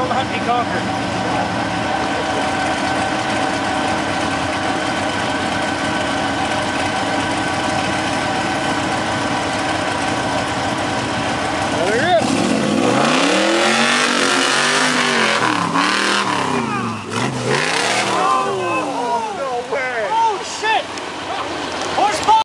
will not me conquered.